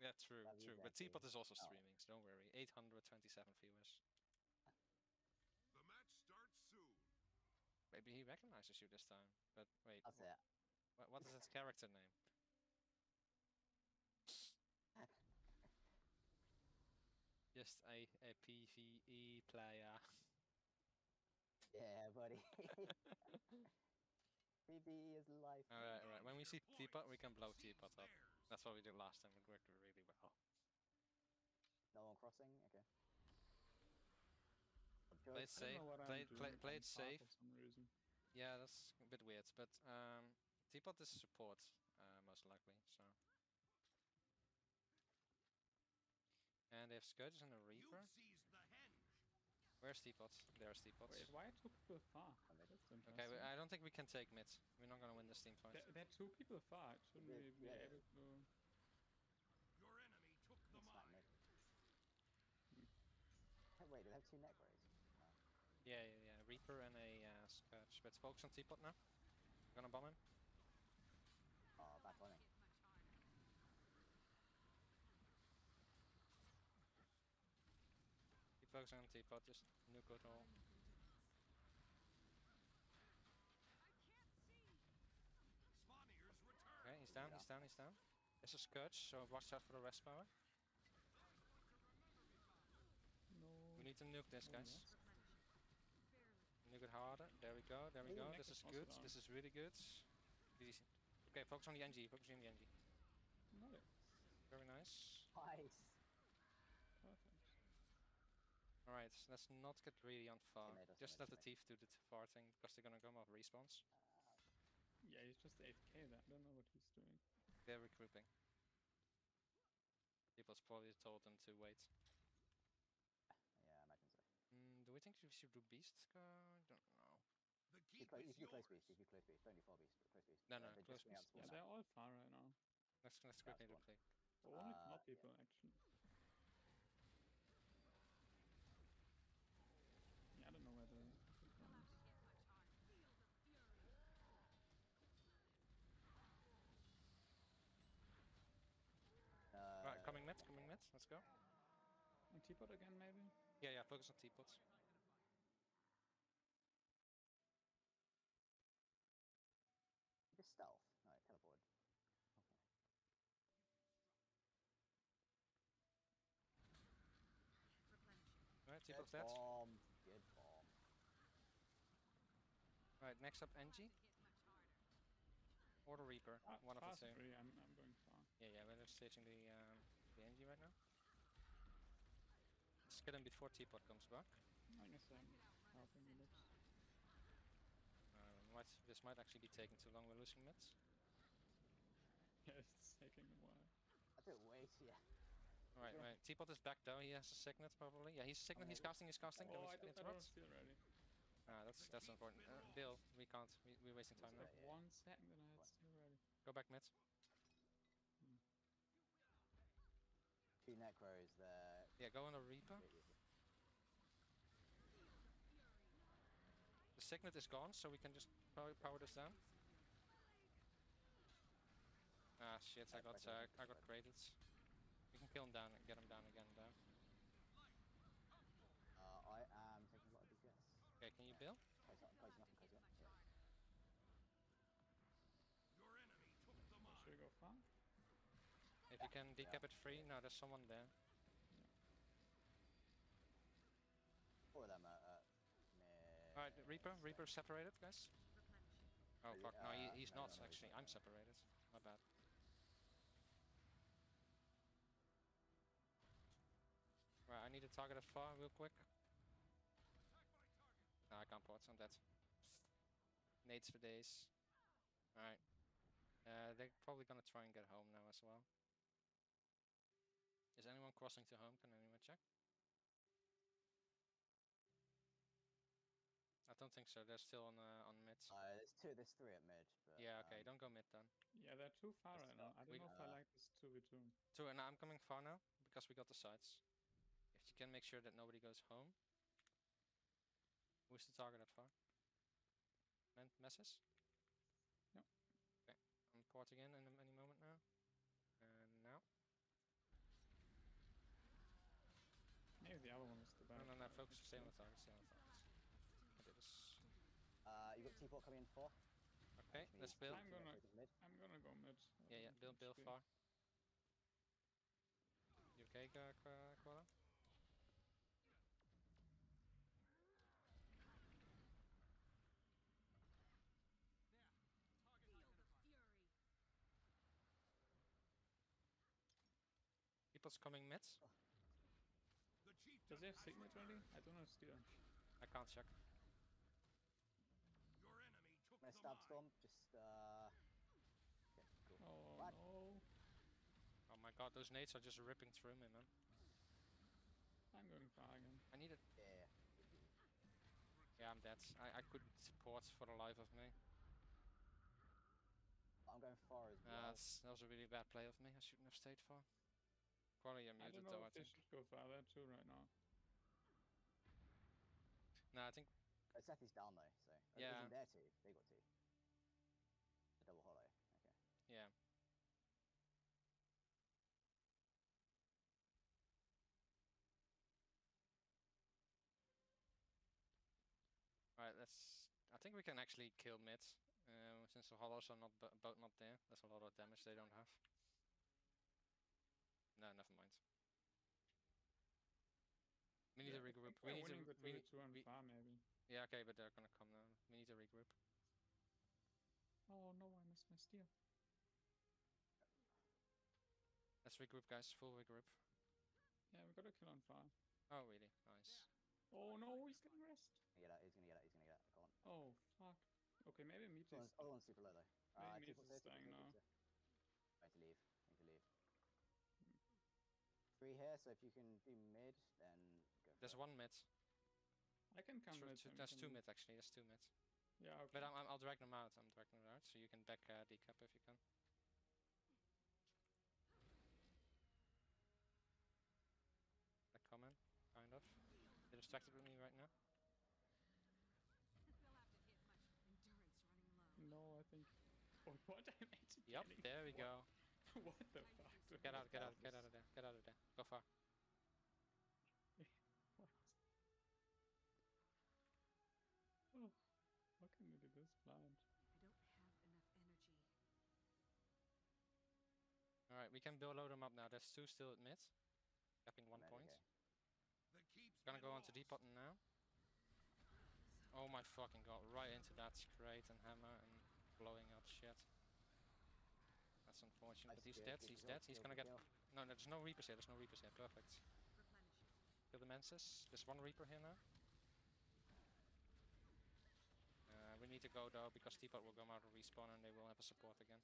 Yeah, true, Love you, true. But Becky. Teapot is also Oh. streaming, so don't worry. 827 viewers. The match starts soon. Maybe he recognizes you this time. But wait, That's wh- it. wh- what is his character name? Just a, a PvE player. Yeah, buddy. PB is life. Alright, alright. When we see Your Teapot, we can blow equals Teapot up. That's what we did last time. It worked really well. No one crossing? Okay. Play it safe. know what I'm Play, it- play, play it safe. For some reason. Yeah, that's a bit weird, but um, Teapot is support, uh, most likely, so. And they have Scourges and a Reaper. Where's Teapot? There's Teapot. Wait, why are two people far? I'm That's mid. interesting. Okay, we- I don't think we can take mid. We're not gonna win this team fight. There, there are two people far. Shouldn't Yeah, we be yeah. able to? Your enemy took the mine. mid. Wait, do they have two necros? No. Yeah, yeah, yeah. Reaper and a uh, Scourge. But focus on Teapot now. Gonna bomb him. Oh, back on it. Keep on Teapot, just nuke it all. Okay, he's down, he's down, he's down. There's a Scourge, so watch out for the rest power. No. We need to nuke this, guys. Nuke it harder. There we go, there we go. This is is good, this is really good. Easy. Okay, focus on the engi, focus on the engi. Very nice. Nice. Perfect. Alright, let's not get really on far. Teammate Just teammate, let the teammate. thief do the t- far thing because they're gonna come off respawns. Yeah, he's just AFK there. I don't know what he's doing. They're regrouping. People's probably told them to wait. Yeah, I imagine so. Mm, do we think we should do beast? Uh, I don't know. The You, keep close, you is can close yours. beast, you close beast. Don't do far beast, but close beast. No, Uh, no, they're close just beast. Yeah, they're all far right now. Let's let's That's quickly one. replay. But only Uh, four yeah. people actually. Yeah, I don't know where the fifth one is. Uh, Alright, coming mid. Let's go. And teapot again, maybe? Yeah, yeah. Focus on teapots. Just stealth. Alright, teleport. Okay. Alright, Good teapots dead. bomb. Good bomb. Alright, next up engi. Or the Reaper. Ah, one of fast the two. free, I'm, I'm going far. Yeah, yeah. We're just staging the um, the engi right now. Let's get him before teapot comes back. I guess I'm helping with this. Um, might, this might actually be taking too long. We're losing mids. Yeah, it's taking a while. I did wait, yeah. Alright, Sure. right. Teapot is back though. He has a signet probably. Yeah, he's signet. He's casting. He's casting. Can Oh, we don't, I don't feel ready. Ah, that's that's important. Uh, Bill, we can't. We, we're wasting time now. One second and I had still ready. Go back mid. Two necros there. Yeah, go on a Reaper. The signet is gone, so we can just power, power this down. Ah shit! I got uh, I got cradled. We can kill him down and get him down again. Down. Uh, I am taking a lot of DPS. Okay, can you bill? Close up, close enough, close up. Yeah. Your enemy took the Should we go far? If you can decap it free. No, there's someone there. Four of them are uh. Alright, Reaper. Reaper separated, guys. Oh fuck! No, he, he's no, not no, no, actually. I'm separated. My bad. Right, I need to target it far real quick. No, I can't port. I'm dead. Nades for days. Alright. Uh, they're probably gonna try and get home now as well. Is anyone crossing to home? Can anyone check? I don't think so. They're still on uh, on mid. Uh, there's two, there's three at mid. But, yeah, okay. um, Don't go mid then. Yeah, they're too far right now. I don't We- know if I uh, like this 2v2. So and I'm coming far now because we got the sides. If you can make sure that nobody goes home. Who's the target at far? Mesmers? Yep. Okay. I'm porting in in any moment now. Focus, stay on the target, stay on the target. I did this. Uh, you got teapot coming in four. Okay, let's build. I'm gonna- I'm gonna go mid. Yeah, yeah, build, build far. You okay, Ga- Qua- Koala? People's coming mid. The chief Does he have signet ready? I don't know steer. I can't check. Your enemy took I'm stab storm. Just uh. Okay, cool. Oh What? no. Oh my god, those nades are just ripping through me, man. I'm going far again. I need it. Yeah. Yeah, I'm dead. I, I couldn't support for the life of me. I'm going far as Uh, well. that's, that was a really bad play of me. I shouldn't have stayed far. Probably you're I muted don't know though, I they think. should go farther too right now. No, I think Uh, Seth is down though, so. Oh, Yeah. Isn't there two? They got two. A double hollow. Okay. yeah. Alright, let's. I think we can actually kill mid, uh, since the hollows are not bo- both not there. That's a lot of damage they don't have. No, never mind. We need Yeah, to regroup. We need to. winning re- with We two and we- far maybe. yeah, okay, but they're gonna come now. We need to regroup. Oh no, I missed my steer. Let's regroup, guys. Full regroup. Yeah, we got to kill on far. Oh, really? Nice. Oh no, he's getting rest. He's gonna get out. He's gonna get out. He's gonna get out. Go on. Oh fuck. Okay, maybe meat Other is. one's, other one's super low though. Maybe Uh, Meat teapot's is there, now. there. I need to leave. I need to leave. Three here, so if you can do mid, then go. For There's it. one mid. I can come Thr- mid. two- and we there's two mid actually. There's two mid. Yeah, okay. But I'm, I'm, I'll drag them out. I'm dragging them out, so you can back uh, decap if you can. Back common, kind of. They're distracted with me right now. They'll have to hit my endurance running low. No, I think. Oh, what? I'm actually Yup, there we what? go. what the fuck? dude? Get out, get out, get out of there. Get out of there. Go far. What? Oh, how can we do this blind? I don't have enough energy. Alright, we can build load them up now. There's two still at mid. Capping one point. okay. The keep's Gonna been go onto lost. depot now. Oh my fucking god, right into that crate and hammer and blowing up shit. That's unfortunate, Nice but he's dead, he's dead, he's gonna get... kill. No, no, there's no Reapers here, there's no Reapers here, perfect. Kill the Mantis, there's one Reaper here now. Uh, we need to go though, because Teapot will come out and respawn and they will have a support again.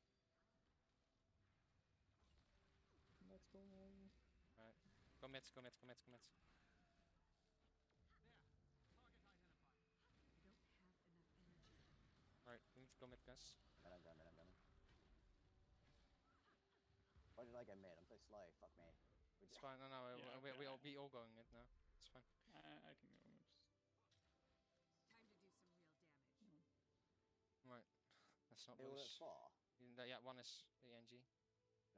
Let's go. Go mid, go mid, go mid, go mid. I don't have enough energy. Right, we need to go mid, guys. Mid, I'm going, mid, I'm going. Why did I go mid? I'm so slow. Fuck me. We It's fine, no, no, Yeah, we, we, we, all, okay. we all going mid now. It's fine. I, I can go mid. Time to do some real damage. Right, let's not They all at lose. far. Mm, Yeah, one is the engi.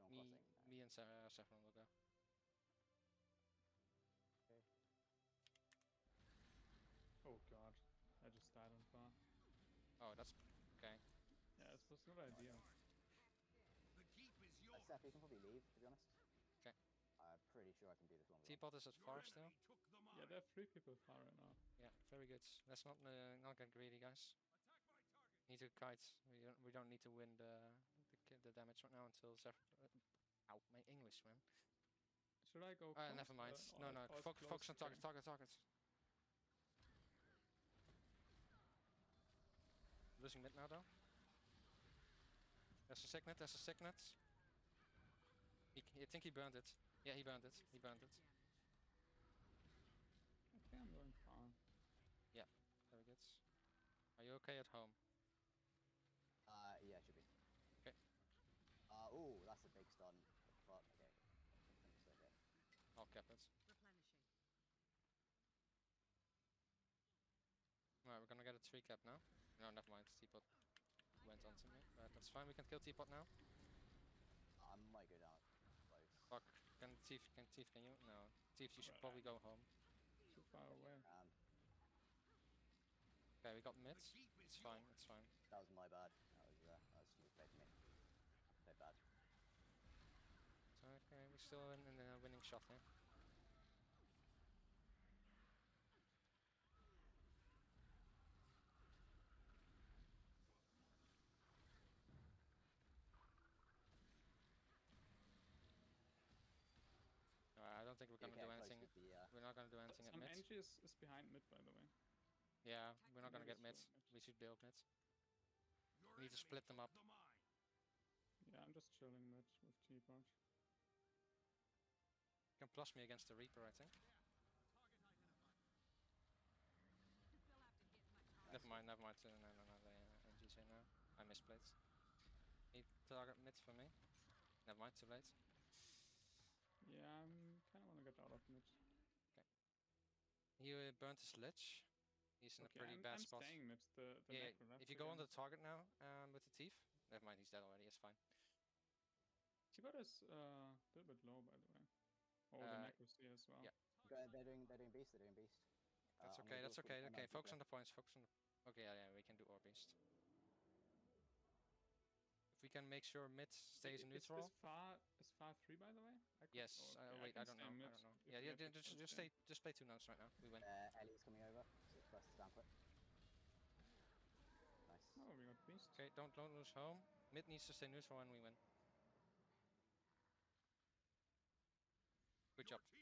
No Me, crossing. No. me and Sarah, Saffron will go. Oh god, I just died on far. Oh, that's okay. Yeah, it was a good idea. The keep is Uh. Seth, you can probably leave, to be honest. 'Kay. I'm pretty sure I can do this one. with one. Teapot is at Your far still. took the mine. Yeah, there are three people far right now. Yeah, very good. Let's not uh, not get greedy, guys. Attack my target. Need to kite. We don't we don't need to win the the, the damage right now until Zeph. Uh, ow, my English, man. Should I go? Uh, never mind. or- No, no. or Foc close focus on target. again? Target. Target. Losing mid now though. There's a signet. There's a signet. He, c- I think he burned it. Yeah, he burned it. He burned it. I think I'm going far. Yeah, very good. Are you okay at home? Uh, yeah, should be. 'Kay. Uh, ooh, that's a big stun. Fuck, okay. Understood, okay. I'll cap it. Replenishing. Alright, we're gonna get a tree cap now. No, never mind. Teapot went on to me. But that's fine. We can kill Teapot now. I might go down close. Fuck. Can Thief? Can Thief? Can you? No. Thief, you should probably go home. Too far away. Um, Okay, we got mid. The keep It's fine, yours. it's fine. that was my bad. That was uh, that was stupid play from me. Played bad. So, okay, we're still in, in a winning shot here. Alright, I don't think we're You gonna get do close anything. with the, We're not gonna do anything at Some mid. engi is, is behind mid, by the way. Yeah, we're not gonna get mid. We should build mid. Your We need to split them up. the. Yeah, I'm just chilling mid with T-Bot. You can plus me against the Reaper, I think. They'll have to hit my target. Never mind, never mind. uh, No, no, no. They uh, NG say no. I misplayed. Need target mid for me. Never mind, too late. Yeah, I'm kind of want to get out of mid. He uh, burnt his lich. He's in okay, a pretty I'm, bad I'm spot. staying mid. The, the yeah, if you go on the target now um, with the thief, never mind, he's dead already. It's fine. T-Bot is uh, a little bit low, by the way. Oh, Uh, the Necro's here as well. yeah. They're doing they're doing beast. They're doing beast. That's Uh, okay. That's okay. Okay, focus on the points. Focus on the. Okay, yeah, yeah, we can do or beast. If we can make sure mid stays I- in is- neutral. Is far is far three, by the way? I could- Yes. oh, Uh, okay, wait, can I don't stay know. I don't know. Yeah, yeah. have ju- the Just, just there. stay, just play two notes right now. We win. Uh, Ellie's coming over. So plus stand. Nice. Oh, we got beast. Okay, don't don't lose home. Mid needs to stay neutral and we win. Good Your job. team